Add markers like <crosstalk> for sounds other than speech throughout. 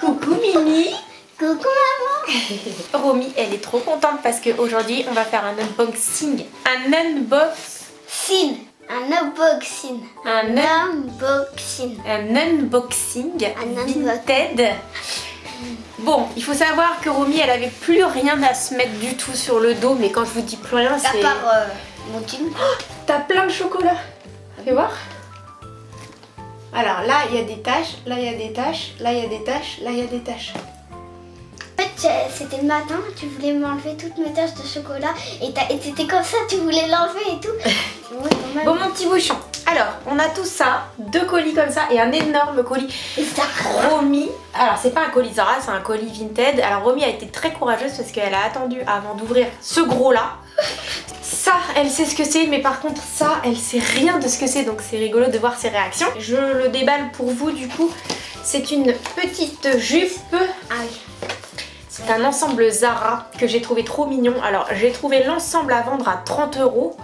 Coucou Mimi Coucou maman <laughs> Romy, elle est trop contente parce qu'aujourd'hui, on va faire un unboxing. Un unbox... Sin Un unboxing Un, unboxing un unboxing Un Vinted. Bon, il faut savoir que Romy, elle avait plus rien à se mettre du tout sur le dos, mais quand je vous dis plus rien, À c'est... part euh, mon jean. T'as plein de chocolat. Fais voir. Alors là, il y a des taches, là, il y a des taches, là, il y a des taches, là, il y a des taches. En fait, euh, c'était le matin, tu voulais m'enlever toutes mes taches de chocolat et t'étais comme ça, tu voulais l'enlever et tout. <laughs> Ouais, quand même. Bon, mon petit bouchon. Alors, on a tout ça, deux colis comme ça et un énorme colis Et ça Romy. Alors, c'est pas un colis Zara, c'est un colis Vinted. Alors, Romy a été très courageuse parce qu'elle a attendu avant d'ouvrir ce gros-là. Ça, elle sait ce que c'est, mais par contre, ça, elle sait rien de ce que c'est, donc c'est rigolo de voir ses réactions. Je le déballe pour vous, du coup. C'est une petite jupe. Oui. C'est un ensemble Zara que j'ai trouvé trop mignon. Alors, j'ai trouvé l'ensemble à vendre à 30 euros.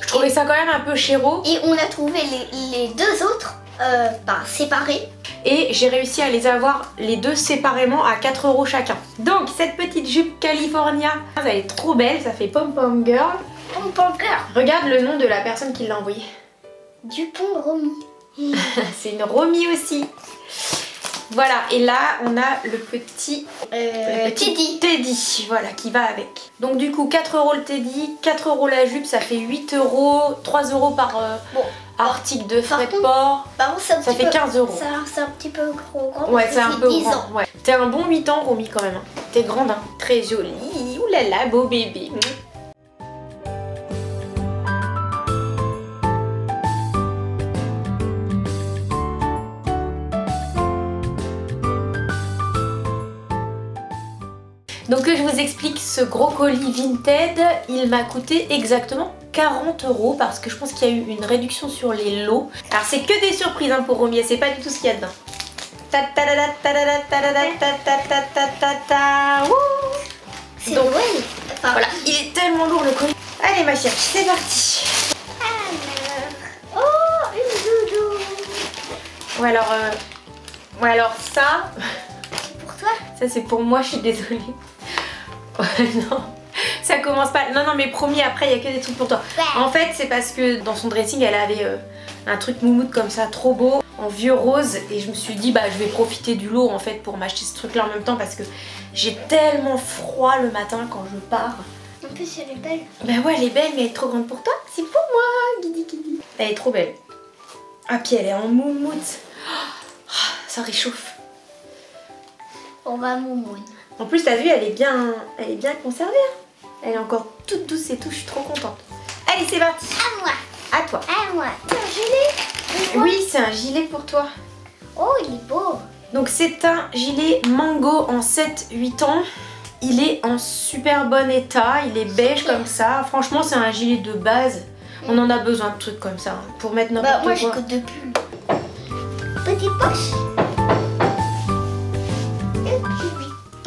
Je trouvais ça quand même un peu chéro. Et on a trouvé les deux autres euh, bah, séparés. et j'ai réussi à les avoir les deux séparément à 4 euros chacun. Donc cette petite jupe California, elle est trop belle, ça fait pom pom girl. Pom pom cœur. Regarde le nom de la personne qui l'a envoyé. Dupont Romy. <laughs> C'est une Romy aussi. Voilà, et là on a le petit, Euh, le petit Teddy. Teddy, voilà, qui va avec. Donc du coup 4 euros le Teddy, 4 euros la jupe, ça fait 8 euros, 3 euros par euh, Bon, article de frais de port. par contre, Ça fait peu- 15 euros. C'est un petit peu grand. Ouais, c'est un peu 10 grand. ans. Ouais. T'es un bon 8 ans, Romy, quand même. hein. T'es grande, hein. Très jolie. Ouh là là, beau bébé. Donc que je vous explique ce gros colis Vinted, il m'a coûté exactement 40 euros parce que je pense qu'il y a eu une réduction sur les lots. Alors c'est que des surprises hein, pour Romy, sait pas du tout ce qu'il y a dedans. C'est Donc. Enfin, Voilà, il est tellement lourd le colis. Allez ma chérie, c'est parti. Alors, Oh, une doudou. Ou alors, euh, ou alors ça, C'est pour toi? ça c'est pour moi, je suis désolée. <laughs> Ouais, non, ça commence pas. Non, non, mais promis, après, il y a que des trucs pour toi. En fait, c'est parce que dans son dressing, elle avait euh, un truc moumoute comme ça, trop beau, en vieux rose. Et je me suis dit, bah, je vais profiter du lot en fait pour m'acheter ce truc-là en même temps parce que j'ai tellement froid le matin quand je pars. En plus, elle est belle. Bah ouais, elle est belle, mais elle est trop grande pour toi. C'est pour moi, Guidi Guidi. Elle est trop belle. Ah, puis elle est en moumoute. Ah, ça réchauffe. On va moumoune. En plus, t'as vu, elle est bien, elle est bien conservée. hein. Elle est encore toute douce et tout. Je suis trop contente. Allez, c'est parti. À moi. À toi. À moi. Tiens, gilet? Oui, c'est un gilet pour toi. Oh, il est beau. Donc c'est un gilet mango en 7-8 ans. Il est en super bon état, il est beige Super. comme ça. Franchement, c'est un gilet de base. On en a besoin de trucs comme ça hein, pour mettre Bah, n'importe moi, j'ai quoi. que deux pulls. Petite poche.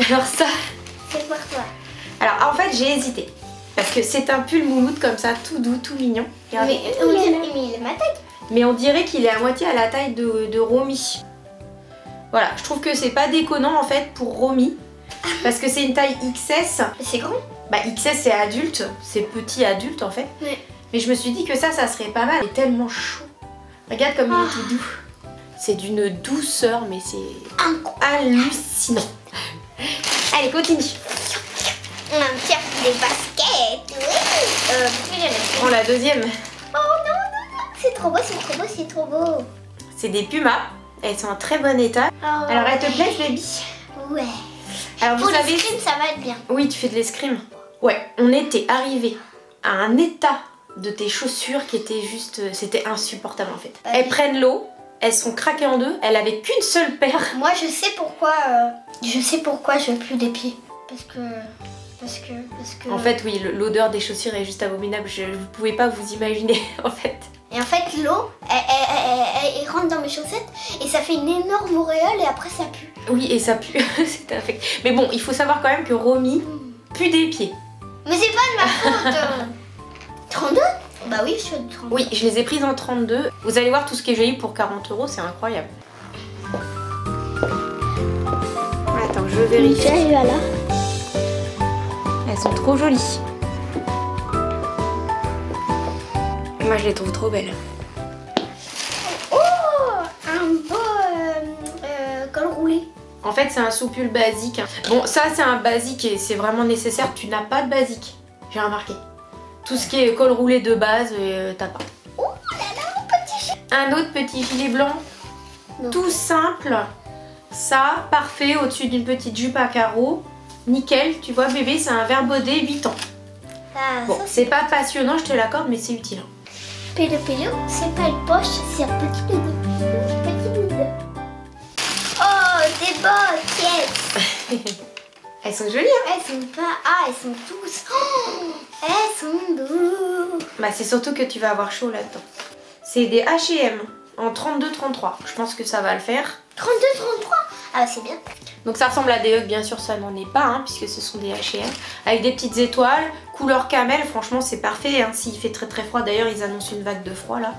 Alors ça, fait j'ai hésité parce que c'est un pull moumoute comme ça, tout doux, tout mignon. Regardez. Mais, on dirait, mais il est ma taille. Mais on dirait qu'il est à moitié à la taille de, de Romy. Voilà, je trouve que c'est pas déconnant en fait pour Romy parce que c'est une taille XS. C'est grand. Bah XS c'est adulte, c'est petit adulte en fait. Mais je me suis dit que ça, ça serait pas mal. Il est tellement chaud. Regarde comme il Ah. est tout doux. C'est d'une douceur, mais c'est hallucinant. Allez, continue. On va me faire des baskets. Oui. Euh, la deuxième. Oh non, non, non. C'est trop beau, c'est trop beau, c'est trop beau. C'est des pumas. Elles sont en très bon état. Oh. Alors, elles te plaisent, baby? Ouais. Alors, Pour vous savez... ça va être bien. Oui, tu fais de l'escrime. Ouais, on était arrivé à un état de tes chaussures qui était juste... euh, C'était insupportable en fait. Ah Elles oui. prennent l'eau, elles sont craquées en deux, elle avait qu'une seule paire. Moi, je sais pourquoi. euh, je sais pourquoi je plus des pieds. Parce que. Parce que. Parce que. En fait, oui, l'odeur des chaussures est juste abominable. Je, vous pouvez pas vous imaginer, <laughs> en fait. Et en fait, l'eau, elle, elle- elle- elle- elle rentre dans mes chaussettes et ça fait une énorme auréole et après ça pue. Oui, et ça pue, <laughs> c'est infect. Mais bon, il faut savoir quand même que Romy pue des pieds. Mais c'est pas de ma faute. <laughs> euh. 32 Bah oui, je suis de 32. Oui, je les ai prises en 32. Vous allez voir tout ce que j'ai eu pour 40 euros, c'est incroyable. Je vérifie. J'arrive à là. Elles sont trop jolies. Moi, je les trouve trop belles. Oh Un beau euh, euh, col roulé. En fait, c'est un soupule basique. hein. Bon, ça, c'est un basique et c'est vraiment nécessaire. Tu n'as pas de basique. J'ai remarqué. Tout ce qui est col roulé de base, euh, t'as pas. Oh là là, mon petit chat. Un autre petit filet blanc, Non. tout simple. Ça, parfait, au-dessus d'une petite jupe à carreaux. Nickel, tu vois, bébé, c'est un verre baudet 8 ans. Ah, Bon, c'est pas passionnant, je te l'accorde, mais c'est utile. Pélo pélo, c'est pas une poche, c'est un petit bide. Petit bide. Oh, des bottes, yes. <laughs> Elles sont jolies, hein Elles sont pas... Ah, elles sont douces. Oh, elles sont douces. Bah, c'est surtout que tu vas avoir chaud là-dedans. C'est des H&M en 32-33. Je pense que ça va le faire. 32, 33. Ah, c'est bien. Donc ça ressemble à des Hugs, bien sûr, ça n'en est pas, hein, puisque ce sont des H&M. Avec des petites étoiles, couleur camel, franchement, c'est parfait. Hein, S'il fait très très froid, d'ailleurs, ils annoncent une vague de froid, là.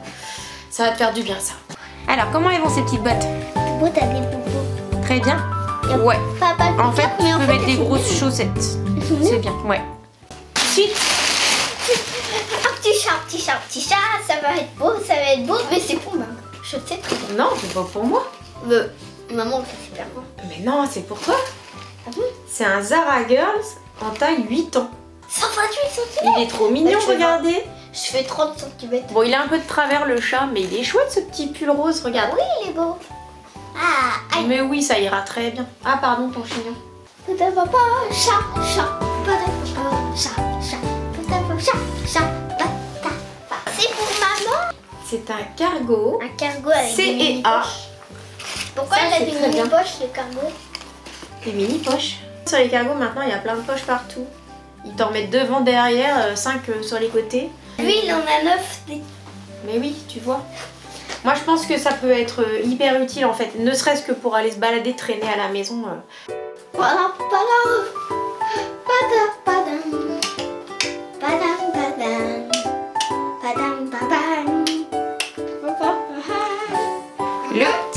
Ça va te faire du bien, ça. Alors, comment elles vont ces petites bottes? Beau, t'as des. Très bien. Ouais. En fait, tu peux mettre des grosses chaussettes. C'est bien, ouais. Ensuite, Un petit chat, petit chat, petit chat, ça va être beau, ça va être beau, mais c'est pour très bien. non, c'est pas pour moi. Mais maman, c'est super bon. Mais non, c'est pour toi. Ah bon? C'est un Zara Girls en taille 8 ans. 128 cm. Il est trop mignon, regardez. Je fais 30 cm. Bon, il a un peu de travers le chat, mais il est chouette ce petit pull rose, regarde. Oui, il est beau. Ah, aïe. Mais oui, ça ira très bien. Ah, pardon, ton chignon. Chat, chat. Chat, chat. C'est pour maman. C'est un cargo. Un cargo avec C et A. Pourquoi il a des très mini bien. poches, le cargo Des mini poches. Sur les cargos, maintenant, il y a plein de poches partout. Ils t'en mettent devant, derrière, 5 sur les côtés. Lui, il en a 9. Des... Mais oui, tu vois. Moi, je pense que ça peut être euh, hyper utile en fait, ne serait-ce que pour aller se balader, traîner à la maison. euh. Voilà, voilà. Padam, padam. Padam, padam. Padam, padam.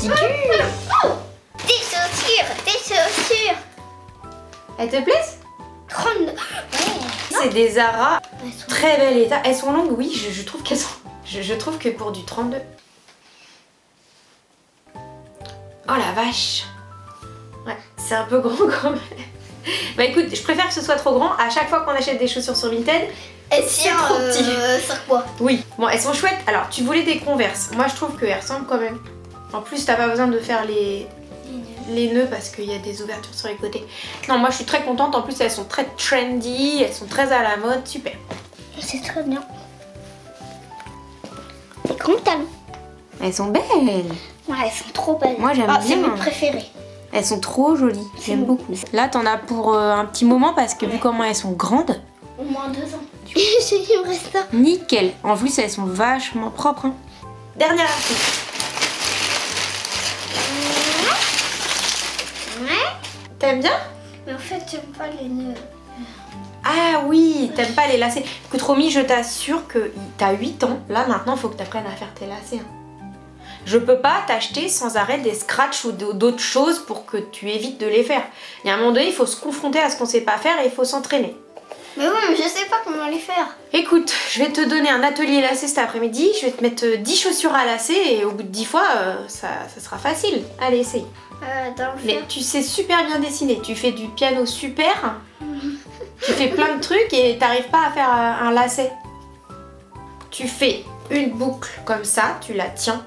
Des chaussures, des chaussures. Elles te plaisent? 32. Ouais. C'est des Zara, sont- très bel état. Elles sont longues, oui, je, je trouve qu'elles sont. Je, je trouve que pour du 32. Oh la vache Ouais, c'est un peu grand <laughs> quand même. Bah écoute, je préfère que ce soit trop grand. À chaque fois qu'on achète des chaussures sur Vinted, Elles C'est tiennent, trop petit. euh, sur quoi oui, bon, elles sont chouettes. Alors, tu voulais des converses. Moi, je trouve qu'elles ressemblent quand même. En plus, t'as pas besoin de faire les, les nœuds parce qu'il y a des ouvertures sur les côtés. Non, moi, je suis très contente. En plus, elles sont très trendy, elles sont très à la mode. Super. C'est très bien. Des grands talons. Elles sont belles. Ouais, elles sont trop belles. Moi, j'aime ah, C'est bien. mes préférées. Elles sont trop jolies. J'aime beau. beaucoup. Là, t'en as pour euh, un petit moment parce que vu comment elles sont grandes, Au moins deux ans. <laughs> Reste un. nickel. En plus, elles sont vachement propres. hein. Dernière article. T'aimes bien? Mais en fait, j'aime pas les nœuds. Ah oui, t'aimes pas les lacets. Écoute Romy, je t'assure que t'as 8 ans. Là maintenant, faut que t'apprennes à faire tes lacets. hein. Je peux pas t'acheter sans arrêt des scratchs ou d'autres choses pour que tu évites de les faire. Il y a un moment donné, il faut se confronter à ce qu'on sait pas faire et il faut s'entraîner. Mais oui, mais je sais pas comment les faire. Écoute, je vais te donner un atelier lacet cet après-midi. Je vais te mettre euh, 10 chaussures à lacer et au bout de 10 fois, euh, ça, ça sera facile. Allez, essaye. Euh, dans le Mais fer. tu sais super bien dessiner. Tu fais du piano super. tu fais plein de trucs et t'arrives pas à faire euh, un lacet. Tu fais une boucle comme ça, tu la tiens.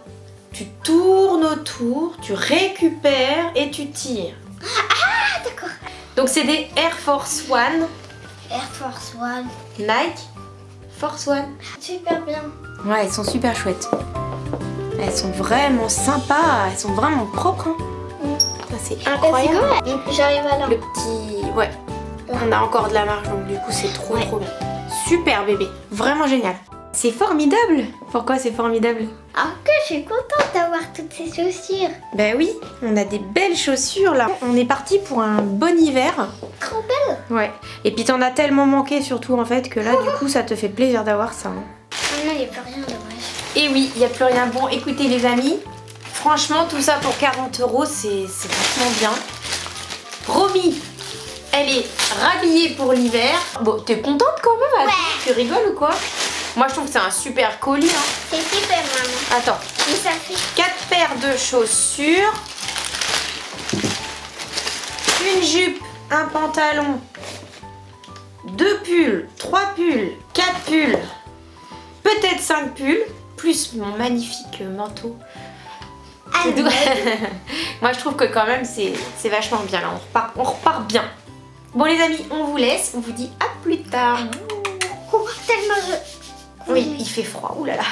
Tu tournes autour, tu récupères et tu tires. Ah, d'accord. Donc c'est des Air Force One Air Force One. Nike Force One. Super bien. Ouais, elles sont super chouettes. Elles sont vraiment sympas, elles sont vraiment propres. hein. Ça, C'est incroyable. J'arrive à là. Le petit... Ouais. On a encore de la marge, donc du coup c'est trop Ouais. trop bien. Super bébé, vraiment génial. C'est formidable Pourquoi c'est formidable? Ah que je suis contente d'avoir toutes ces chaussures. Ben oui, on a des belles chaussures là. On est parti pour un bon hiver. Trop belles. Ouais. Et puis t'en as tellement manqué surtout en fait que là du coup ça te fait plaisir d'avoir ça. hein. Ah non, il n'y a plus rien dommage. Et oui, il n'y a plus rien. Bon, écoutez les amis, franchement, tout ça pour 40 euros, c'est vachement bien. Romy, elle est rhabillée pour l'hiver. Bon, t'es contente quand même Ouais. Tu rigoles ou quoi? Moi, je trouve que c'est un super colis. hein. C'est super, maman. Attends, Mais ça fait... quatre paires de chaussures, une jupe, un pantalon, deux pulls, trois pulls, quatre pulls, peut-être cinq pulls, plus mon magnifique manteau. Doux. <laughs> Moi je trouve que quand même c'est c'est vachement bien là, on repart, on repart bien. Bon les amis, on vous laisse, on vous dit à plus tard. Oh, tellement je... Oui, il fait froid, oulala.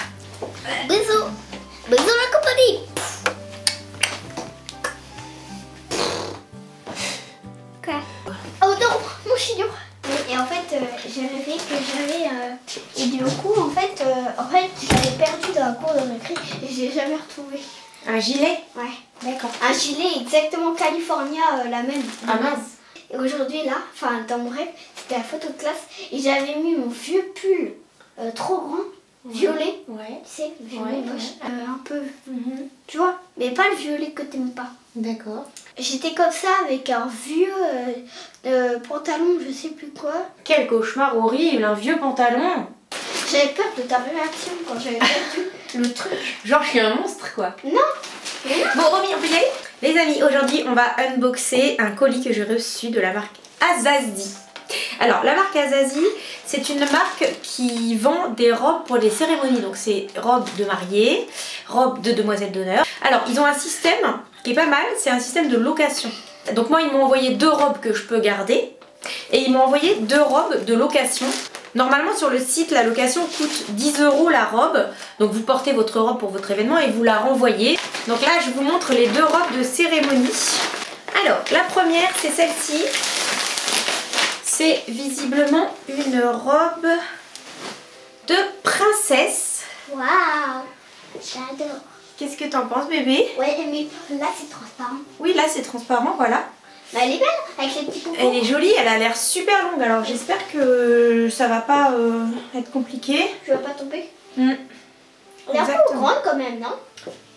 Bisous. Bisous la compagnie. Quoi? Oh non, mon chignon. Et en fait, euh, j'avais fait que j'avais... euh, et du coup, en fait, euh, en fait, je l'avais perdu dans la cour de récré et je l'ai jamais retrouvé. Un gilet Ouais. D'accord. Un gilet exactement California, euh, la même. Ah mince. Et aujourd'hui, là, enfin, dans mon rêve, c'était la photo de classe et j'avais mis mon vieux pull euh, trop grand, violet. Ouais. Tu sais, le violet Ouais, moche. ouais. Euh, un peu, tu vois, mais pas le violet que t'aimes pas. D'accord. J'étais comme ça avec un vieux pantalon, je sais plus quoi. Quel cauchemar horrible, un vieux pantalon. J'avais peur de ta réaction quand j'avais perdu le truc. Genre je suis un monstre quoi. Non Bon Romy, on peut y aller? Les amis, aujourd'hui on va unboxer un colis que j'ai reçu de la marque Azazi. Alors la marque Azazi, c'est une marque qui vend des robes pour les cérémonies. Donc c'est robes de mariée, robes de demoiselle d'honneur. Alors ils ont un système qui est pas mal, c'est un système de location. Donc moi ils m'ont envoyé deux robes que je peux garder et ils m'ont envoyé deux robes de location. Normalement sur le site la location coûte 10 euros la robe. Donc vous portez votre robe pour votre événement et vous la renvoyez. Donc là je vous montre les deux robes de cérémonie. Alors la première c'est celle-ci. C'est visiblement une robe de princesse. Waouh J'adore. Qu'est-ce que t'en penses bébé? Ouais, mais là c'est transparent. Oui là c'est transparent voilà. Mais elle est belle avec les petits. Elle est jolie, elle a l'air super longue alors j'espère que ça va pas euh, être compliqué. Je vais pas tomber? Mm. Elle est un peu grande quand même, non?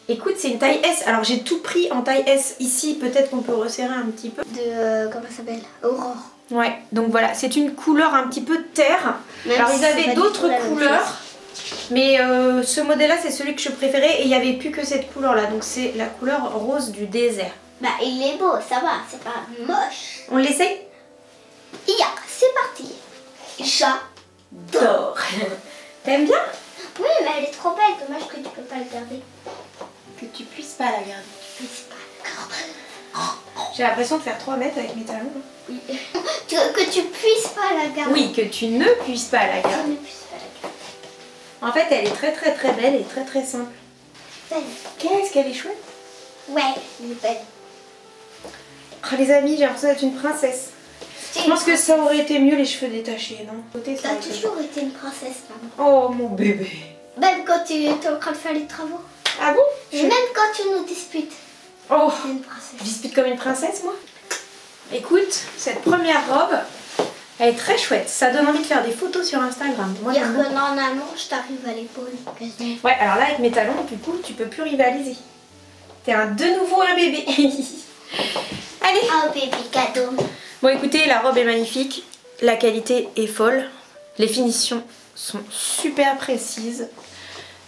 Écoute, c'est une taille S. Alors j'ai tout pris en taille S ici. Peut-être qu'on peut resserrer un petit peu. De. euh, comment ça s'appelle? Aurore. Ouais, donc voilà, c'est une couleur un petit peu terre. Même Alors si ils avaient d'autres couleurs. Mais euh, ce modèle-là, c'est celui que je préférais et il n'y avait plus que cette couleur-là. Donc c'est la couleur rose du désert. Bah, il est beau, ça va, c'est pas moche. On l'essaye? Ya, c'est parti. J'adore. <laughs> T'aimes bien? Oui, mais elle est trop belle, dommage que tu peux pas le garder. Que tu puisses pas la garder. Mais c'est pas d'accord. J'ai l'impression de faire 3 mètres avec mes talons. Oui. <laughs> Tu- que tu puisses pas la garder. Oui, que tu ne puisses pas la Tu garder. ne puisses pas la garder. En fait, elle est très très très belle et très très simple. Belle. Qu'est-ce qu'elle est chouette? Ouais, elle est belle. Oh, les amis, j'ai l'impression d'être une princesse. Je pense que ça aurait été mieux les cheveux détachés, non Côté, ça T'as toujours été une princesse, maman. Oh mon bébé. Même quand tu es en train de faire les travaux. Ah bon Et même quand tu nous disputes. Oh, une princesse. je dispute comme une princesse moi. Écoute, cette première robe, elle est très chouette. Ça donne envie de faire des photos sur Instagram. Moi, j'aime beaucoup. normalement, je t'arrive à l'épaule. Ouais, alors là avec mes talons, du coup, tu peux plus rivaliser. T'es un de nouveau un bébé. <laughs> Allez. Oh, bébé cadeau. Bon écoutez, la robe est magnifique, la qualité est folle, les finitions sont super précises.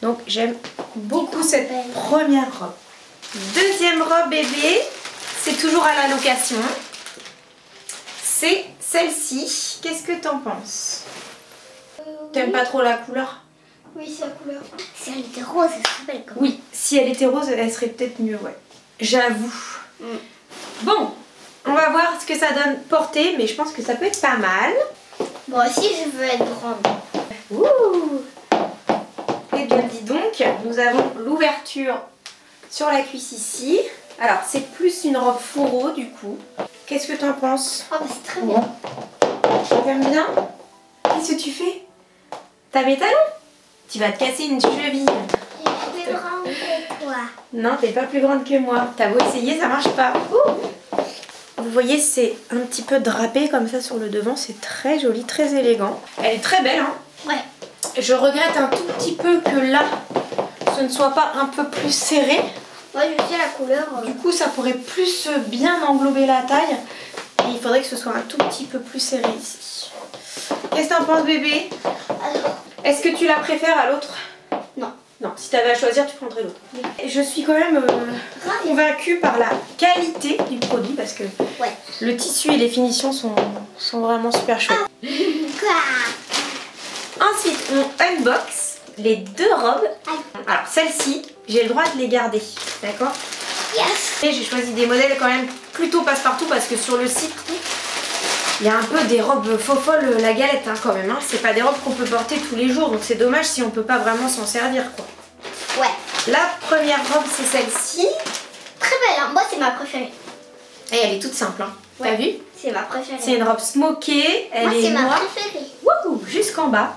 Donc j'aime beaucoup cette belle. première robe. Deuxième robe bébé, c'est toujours à la location. C'est celle-ci. Qu'est-ce que t'en penses? T'aimes pas trop la couleur? Oui, c'est la couleur. Si elle était rose, elle serait belle comme Oui, si elle était rose, elle serait peut-être mieux, ouais. J'avoue. Mm. Bon, on va voir ce que ça donne porter, mais je pense que ça peut être pas mal. Moi aussi, je veux être grande. Ouh Eh bien dis donc, nous avons l'ouverture sur la cuisse ici. Alors c'est plus une robe fourreau du coup. Qu'est-ce que t'en penses? Oh, mais c'est très bien. T'aimes bien? Qu'est-ce que tu fais? T'as mes talons? Tu vas te casser une cheville. Je suis plus grande que toi. Non, t'es pas plus grande que moi. T'as beau essayer, ça marche pas. Ouh Vous voyez, c'est un petit peu drapé comme ça sur le devant. C'est très joli, très élégant. Elle est très belle, hein Ouais. Je regrette un tout petit peu que là, ce ne soit pas un peu plus serré. Moi, je sais la couleur. euh, Du coup, ça pourrait plus bien englober la taille. Et il faudrait que ce soit un tout petit peu plus serré ici. Qu'est-ce que t'en penses, bébé? Alors, Est-ce que tu la préfères à l'autre? Non. Si t'avais à choisir, tu prendrais l'autre. Je suis quand même euh, convaincue par la qualité du produit parce que Ouais. le tissu et les finitions sont, sont vraiment super chouettes. Quoi Ensuite, on unbox les deux robes. Alors, celle-ci, j'ai le droit de les garder, d'accord? Yes Et j'ai choisi des modèles quand même plutôt passe-partout parce que sur le site, il y a un peu des robes faux folles la galette hein, quand même. Hein. C'est pas des robes qu'on peut porter tous les jours, donc c'est dommage si on peut pas vraiment s'en servir quoi. Ouais. La première robe, c'est celle-ci. Très belle, hein. moi c'est ma préférée. Et elle est toute simple, hein. T'as vu? C'est ma préférée. C'est une robe smokée, elle moi est ma noire, préférée. wouhou, jusqu'en bas.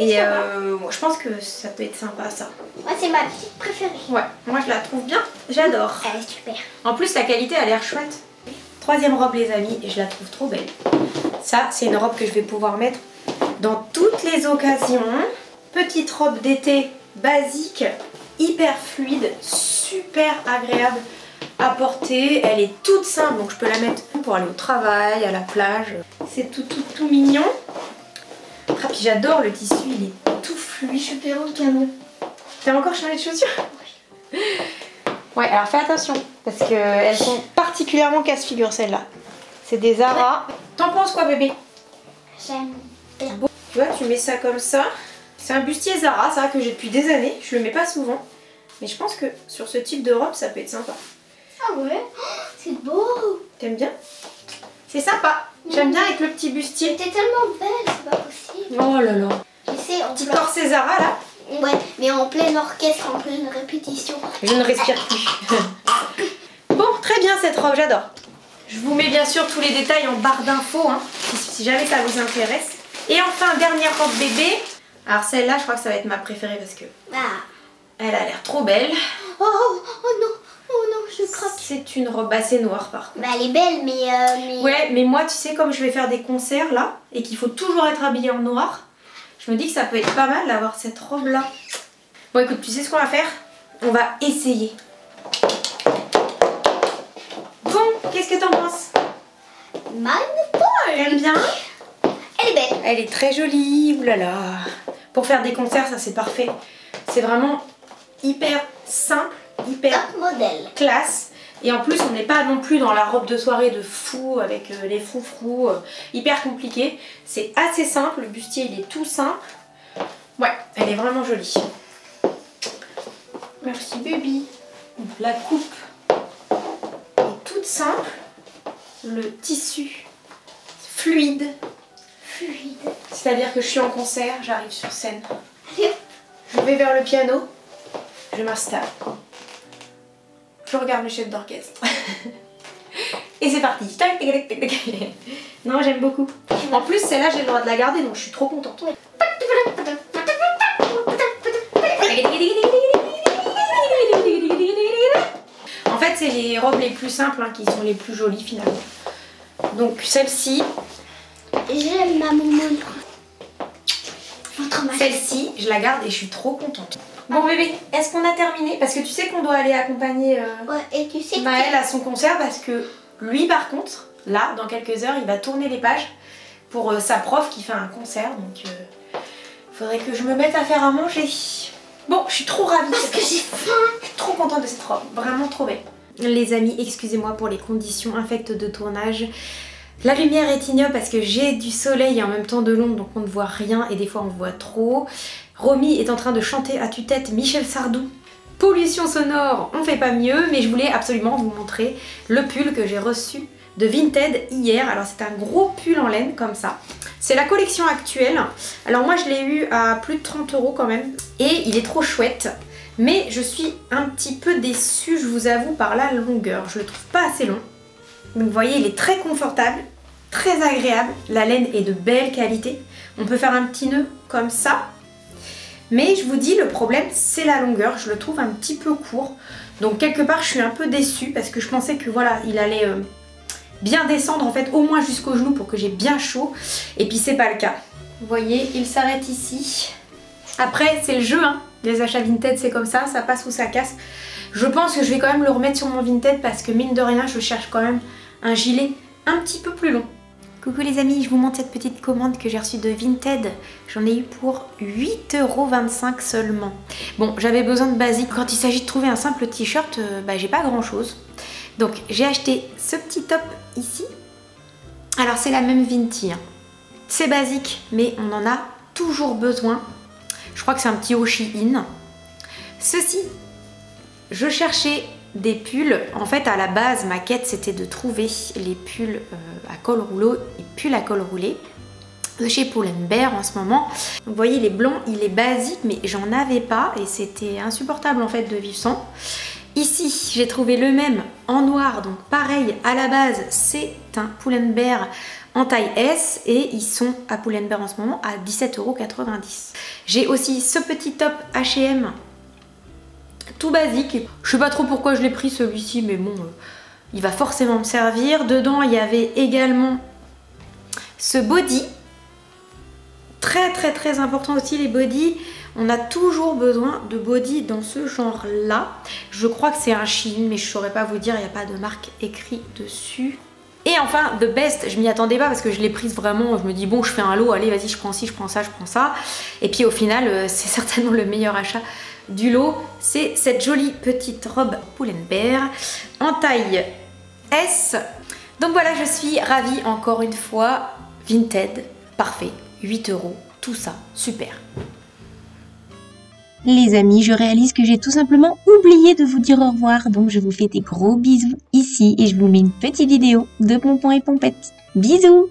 Et euh, moi, je pense que ça peut être sympa ça. Moi c'est ma petite préférée. Ouais, moi je la trouve bien, j'adore. Elle est super. En plus, la qualité a l'air chouette. Troisième robe, les amis, et je la trouve trop belle. Ça, c'est une robe que je vais pouvoir mettre dans toutes les occasions. Petite robe d'été basique, hyper fluide, super agréable à porter. Elle est toute simple, donc je peux la mettre pour aller au travail, à la plage. C'est tout, tout, tout mignon. Ah, puis j'adore le tissu, il est tout fluide. Super au canon. T'as encore changé de chaussures? Ouais, alors fais attention, parce qu'elles sont particulièrement casse-figure celles-là. C'est des Zara. T'en penses quoi bébé? J'aime bien. Tu vois, tu mets ça comme ça. C'est un bustier Zara, ça, que j'ai depuis des années. Je le mets pas souvent. Mais je pense que sur ce type de robe, ça peut être sympa. Ah ouais? C'est beau T'aimes bien? C'est sympa. J'aime bien avec le petit bustier. T'es tellement belle, c'est pas possible. Oh là là. Tu sais, en Petit corset Zara là. Ouais, mais en plein orchestre, en pleine répétition. Je ne respire plus. <laughs> bon, très bien cette robe, j'adore. Je vous mets bien sûr tous les détails en barre d'infos, hein, si, jamais ça vous intéresse. Et enfin, dernière robe bébé. Alors celle-là, je crois que ça va être ma préférée parce que Ah. elle a l'air trop belle. Oh, oh, oh non, oh non, je croque. C'est une robe assez noire par contre. Bah elle est belle, mais... euh, mais... Ouais, mais moi, tu sais, comme je vais faire des concerts là, et qu'il faut toujours être habillée en noir, je me dis que ça peut être pas mal d'avoir cette robe là. Bon, écoute, tu sais ce qu'on va faire? On va essayer. Bon, qu'est-ce que t'en penses Magnifique T'aimes bien Elle est belle. Elle est très jolie, oulala. Pour faire des concerts, ça c'est parfait. C'est vraiment hyper simple, hyper Top modèle. classe. Et en plus, on n'est pas non plus dans la robe de soirée de fou avec euh, les froufrous euh, hyper compliqué. C'est assez simple, le bustier il est tout simple. Ouais, elle est vraiment jolie. Merci baby. La coupe simple. Le tissu fluide. Fluide. C'est-à-dire que je suis en concert, j'arrive sur scène. Je vais vers le piano, je m'installe. Je regarde le chef d'orchestre. <laughs> Et c'est parti. Non, j'aime beaucoup. En plus, celle-là, j'ai le droit de la garder, donc je suis trop contente. Les robes les plus simples hein, qui sont les plus jolies finalement. Donc celle-ci, J'aime ma moumoune. Celle-ci, je la garde et je suis trop contente. Bon bébé, est-ce qu'on a terminé? Parce que tu sais qu'on doit aller accompagner euh, Ouais, et tu sais Maël à son concert parce que lui par contre, là, dans quelques heures, il va tourner les pages pour euh, sa prof qui fait un concert. Donc il faudrait que je me mette à faire à manger. Bon, je suis trop ravie. Parce que j'ai faim. Je suis trop contente de cette robe, vraiment trop belle. Les amis, excusez-moi pour les conditions infectes de tournage. La lumière est ignoble parce que j'ai du soleil et en même temps de l'ombre, donc on ne voit rien et des fois on voit trop. Romy est en train de chanter à tue-tête Michel Sardou. Pollution sonore, on fait pas mieux, mais je voulais absolument vous montrer le pull que j'ai reçu de Vinted hier. Alors c'est un gros pull en laine comme ça. C'est la collection actuelle. Alors moi je l'ai eu à plus de 30 euros quand même. Et il est trop chouette. Mais je suis un petit peu déçue, je vous avoue, par la longueur. Je le trouve pas assez long. Donc vous voyez, il est très confortable, très agréable. La laine est de belle qualité. On peut faire un petit nœud comme ça. Mais je vous dis, le problème, c'est la longueur. Je le trouve un petit peu court. Donc quelque part, je suis un peu déçue parce que je pensais que voilà, il allait euh, bien descendre en fait, au moins jusqu'au genou pour que j'ai bien chaud. Et puis c'est pas le cas. Vous voyez, il s'arrête ici. Après, c'est le jeu, hein. Les achats Vinted, c'est comme ça, ça passe ou ça casse. Je pense que je vais quand même le remettre sur mon Vinted parce que mine de rien, je cherche quand même un gilet un petit peu plus long. Coucou les amis, je vous montre cette petite commande que j'ai reçue de Vinted. J'en ai eu pour 8,25€ seulement. Bon, j'avais besoin de basique. Quand il s'agit de trouver un simple t-shirt, euh, bah, j'ai pas grand chose. Donc j'ai acheté ce petit top ici. Alors c'est la même Vinti. Hein. C'est basique, mais on en a toujours besoin. Je crois que c'est un petit Oshi In. Ceci, je cherchais des pulls. En fait, à la base, ma quête, c'était de trouver les pulls euh, à col rouleau et pulls à col roulé de chez Pull&Bear en ce moment. vous voyez, les blancs, il est basique, mais j'en avais pas et c'était insupportable en fait de vivre sans. Ici, j'ai trouvé le même en noir, donc pareil, à la base, c'est un Pull&Bear en taille S et ils sont à Pull&Bear en ce moment à 17,90€. J'ai aussi ce petit top H&M tout basique. Je sais pas trop pourquoi je l'ai pris celui-ci, mais bon, euh, il va forcément me servir. Dedans, il y avait également ce body. Très très très important aussi les body. On a toujours besoin de body dans ce genre-là. Je crois que c'est un Shein, mais je saurais pas vous dire, il n'y a pas de marque écrit dessus. Et enfin, The Best, je m'y attendais pas parce que je l'ai prise vraiment, je me dis bon, je fais un lot, allez, vas-y, je prends ci, je prends ça, je prends ça. Et puis au final, euh, <laughs> c'est certainement le meilleur achat du lot, c'est cette jolie petite robe Pull&Bear en taille S. Donc voilà, je suis ravie encore une fois. Vinted, parfait, 8 euros, tout ça, super. Les amis, je réalise que j'ai tout simplement oublié de vous dire au revoir, donc je vous fais des gros bisous ici et je vous mets une petite vidéo de pompons et pompettes. Bisous